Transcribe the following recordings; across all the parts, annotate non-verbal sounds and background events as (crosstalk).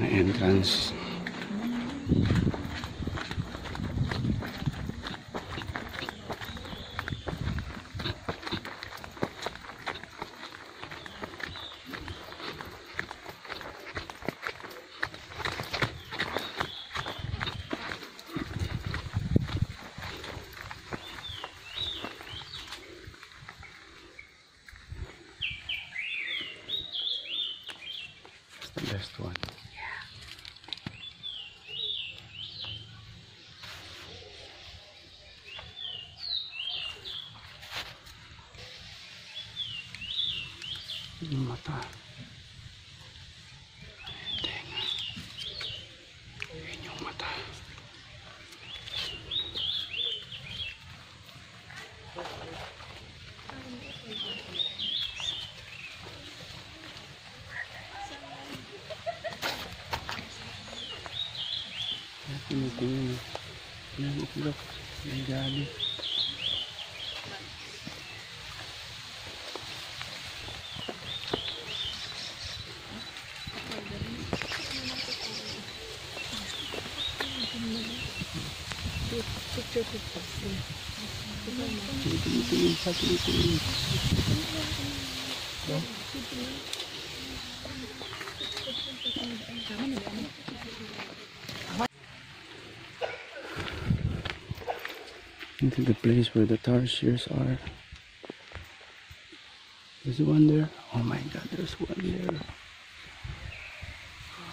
na entrance. Yung mata. Yung tenga. Yun yung mata. Tinitingin. Yan, itlog. Yan, gabi. Into the place where the tarsiers are. There's one there. Oh my god, there's one there.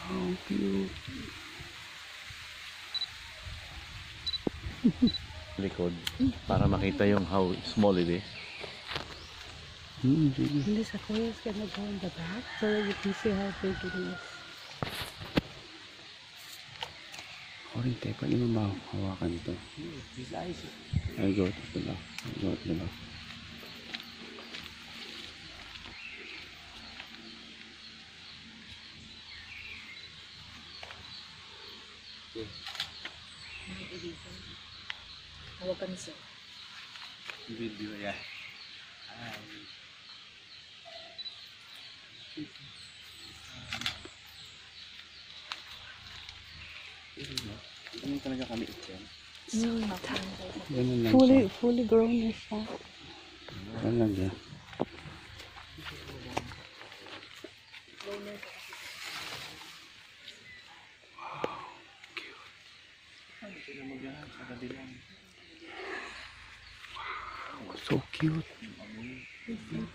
How cute. Likod para makita yung how small it is. Hmm, sige. And this aquarium is gonna go in the back so that you can see how big it is. Orinte, pwede mo ba hawakan ito? Ay, go to the left. I go to the left. Hawakan siya. Video, yeah. Ano talaga kami ito? Mm. Ganun lang Fully, siya. fully grown na siya. Talaga. Wow, so cute.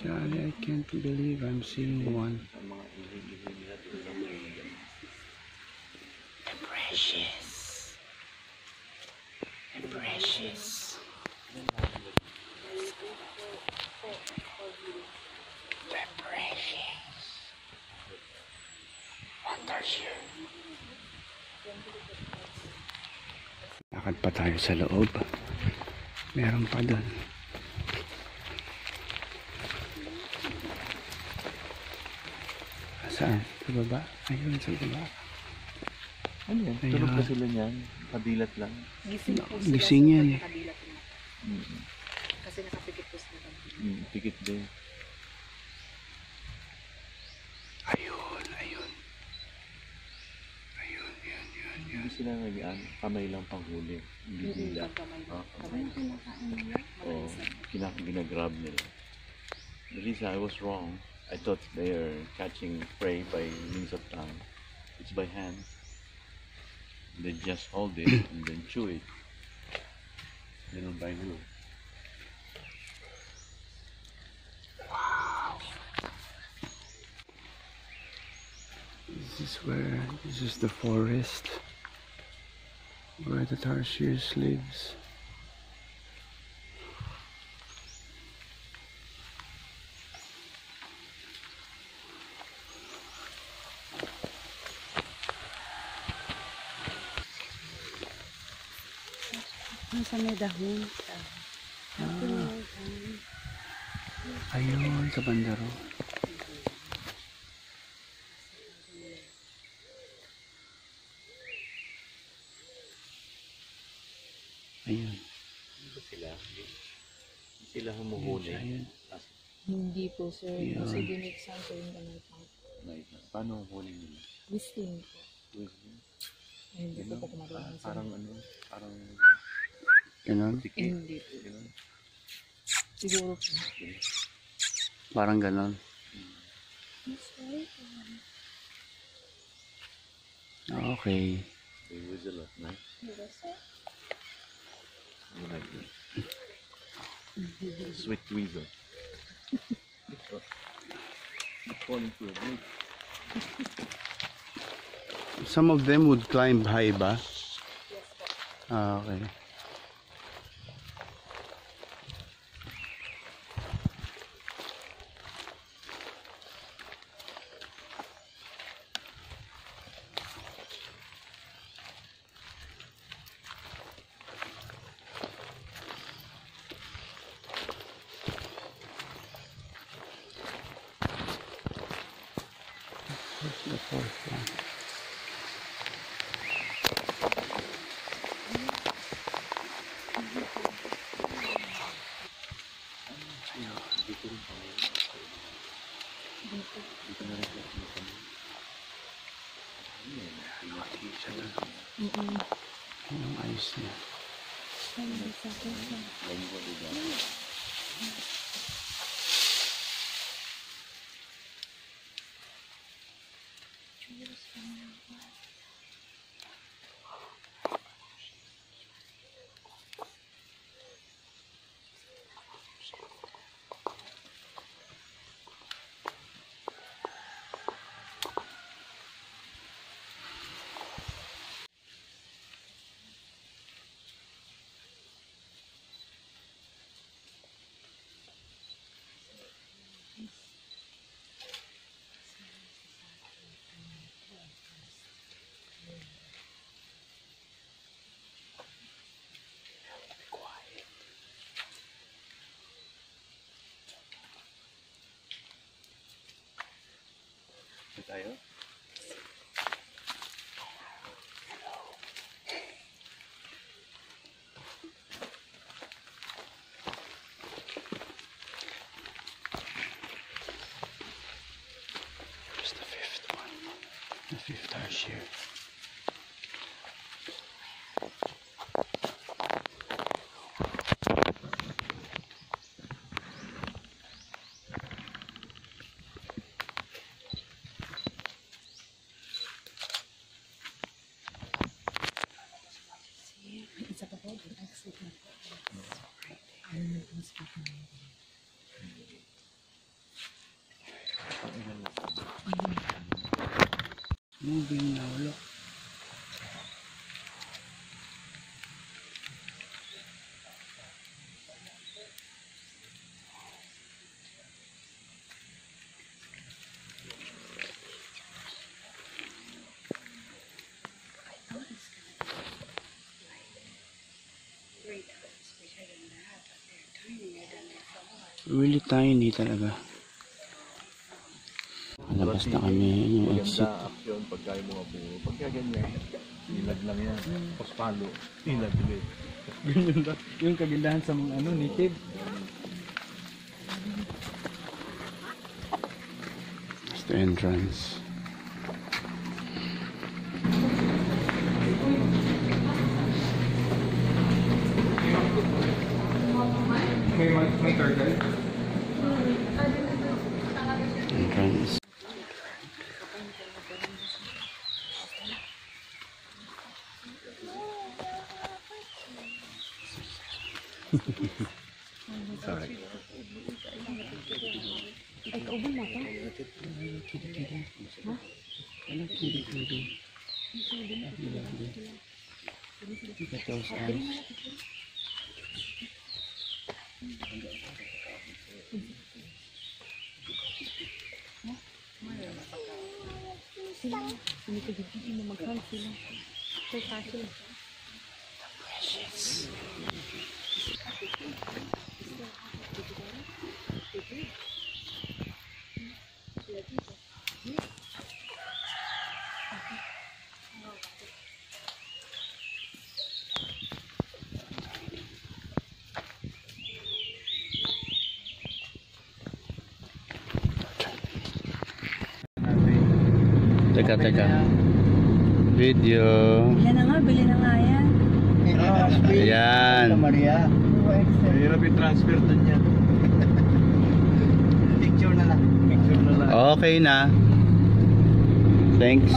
Daddy, I can't believe I'm seeing one. Precious. Precious. They're precious. Wonders you. Lakad pa tayo sa loob. Meron pa doon. Sa baba? Ayun, sa baba. Ano yan? Ayun. Tulog ba sila niyan? Kadilat lang. Gising po Gising yan eh. nakadilat na. Mm. Kasi nakapikit po sila. Mm, pikit din. Ayun, ayun. Ayun, yun, yun, yun. Hindi sila nag kamay lang panghuli. Hindi nila. Pagkamay. Ah, Kamay na Oo, kinak ginagrab nila. The reason I was wrong, I thought they are catching prey by means of tongue. It's by hand. They just hold it (coughs) and then chew it. Little by little. This is where, this is the forest where the tarsiers lives. Nasa may dahon. Ah, ayun, sa bandaro. Ayun. Ano ba sila? Hindi sila humuhuli. Ayun. Hindi po sir. Yeah. Kasi dinit sa ko yung ganun pa. Like, paano huli nila? Whistling po. Hindi ko po kumarunong sa Parang ano, parang Ganon? Hindi. Siguro po. Parang ganon. Okay. they whistle at night. You like it? Sweet weasel. Falling to a break. Some of them would climb high ba? Ah, okay. песня. Чудо issue. Really tiny talaga. Malabas na kami yung exit. Maganda action pagka yung mga puro. Pagka ganyan, ilag lang yan. Tapos palo, ilag ulit. (laughs) Ganyan ba? Yung kagandahan sa mga ano, native. It's the entrance. Ay, kauban na ka? Look at those eyes. Sila. Hindi ko hindi mo mag-hunt sila. Sir, kaso. Teka, teka. Video. Yan na nga, bili na nga yan. Ayan. Maria. Mahirap i-transfer doon yan. (laughs) Picture na lang. Picture na lang. Okay na. Thanks.